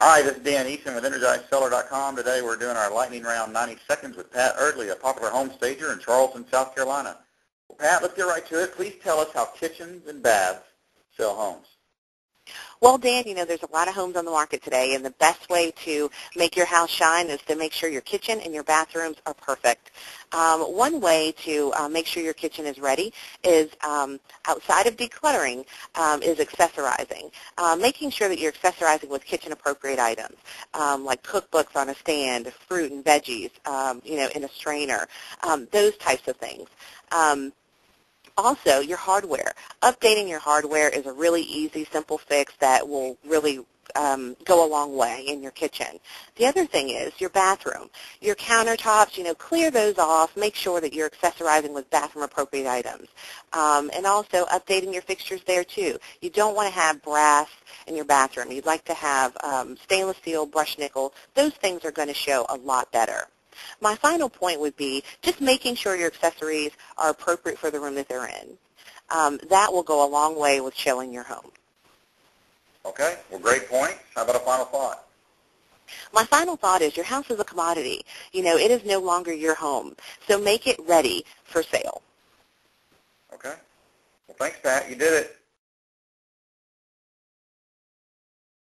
Hi, this is Dan Eason with EnergizedSeller.com. Today we're doing our lightning round 90 seconds with Pat Eardley, a popular home stager in Charleston, South Carolina. Well, Pat, let's get right to it. Please tell us how kitchens and baths sell homes. Well, Dan, you know, there's a lot of homes on the market today, and the best way to make your house shine is to make sure your kitchen and your bathrooms are perfect. Um, one way to uh, make sure your kitchen is ready is um, outside of decluttering um, is accessorizing. Uh, making sure that you're accessorizing with kitchen-appropriate items um, like cookbooks on a stand, fruit and veggies, um, you know, in a strainer, um, those types of things. Um, also, your hardware. Updating your hardware is a really easy, simple fix that will really um, go a long way in your kitchen. The other thing is your bathroom. Your countertops, you know, clear those off. Make sure that you're accessorizing with bathroom-appropriate items. Um, and also updating your fixtures there, too. You don't want to have brass in your bathroom. You'd like to have um, stainless steel, brushed nickel. Those things are going to show a lot better. My final point would be just making sure your accessories are appropriate for the room that they're in. Um, that will go a long way with showing your home. Okay, well, great point. How about a final thought? My final thought is your house is a commodity. You know, it is no longer your home. So make it ready for sale. Okay. Well, thanks, Pat. You did it.